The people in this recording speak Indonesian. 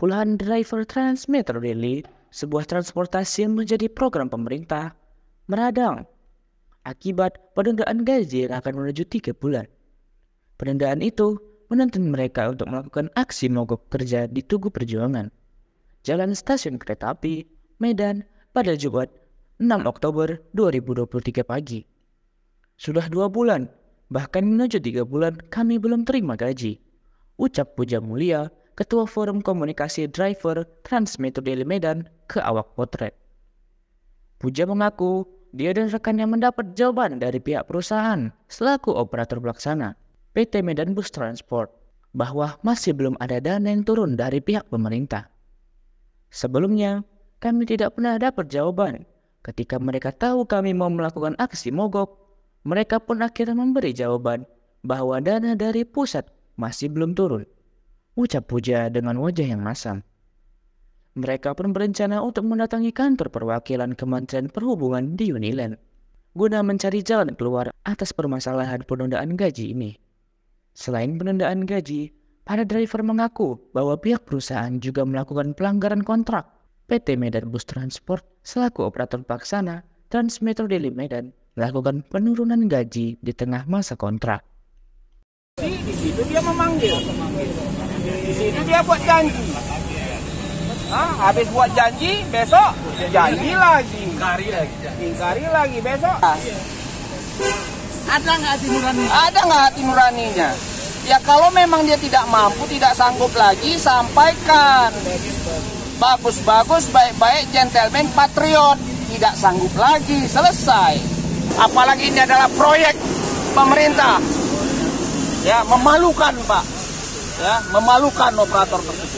puluhan driver Transmetro Daily, sebuah transportasi yang menjadi program pemerintah, meradang akibat penundaan gaji yang akan menuju tiga bulan. Penundaan itu menuntun mereka untuk melakukan aksi mogok kerja di Tugu Perjuangan, Jalan Stasiun Kereta Api, Medan, pada Jumat 6 Oktober 2023 pagi. Sudah dua bulan, bahkan menuju tiga bulan kami belum terima gaji. Ucap Puja Mulia, Ketua Forum Komunikasi Driver Transmetro Daily Medan ke awak potret. Puja mengaku dia dan rekannya mendapat jawaban dari pihak perusahaan selaku operator pelaksana PT Medan Bus Transport bahwa masih belum ada dana yang turun dari pihak pemerintah. Sebelumnya, kami tidak pernah dapat jawaban. Ketika mereka tahu kami mau melakukan aksi mogok, mereka pun akhirnya memberi jawaban bahwa dana dari pusat masih belum turun. Ucap Puja dengan wajah yang masam. Mereka pun berencana untuk mendatangi kantor perwakilan Kementerian Perhubungan di Uniland guna mencari jalan keluar atas permasalahan penundaan gaji ini. Selain penundaan gaji, para driver mengaku bahwa pihak perusahaan juga melakukan pelanggaran kontrak. PT Medan Bus Transport selaku operator pelaksana Transmetro Daily Medan melakukan penurunan gaji di tengah masa kontrak. Di situ dia memanggil. Di situ dia buat janji. Hah, habis buat janji, besok janji lagi. Ingkari lagi. Ingkari lagi besok. Ada nggak hati nurani? Ada nggak hati nuraninya? Ya kalau memang dia tidak mampu, tidak sanggup lagi, sampaikan. Bagus-bagus, baik-baik, gentleman, patriot. Tidak sanggup lagi, selesai. Apalagi ini adalah proyek pemerintah. Ya, memalukan Pak. Ya, memalukan operator tersebut.